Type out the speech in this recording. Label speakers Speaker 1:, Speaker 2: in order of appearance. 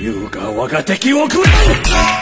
Speaker 1: 優雅我が敵を食らう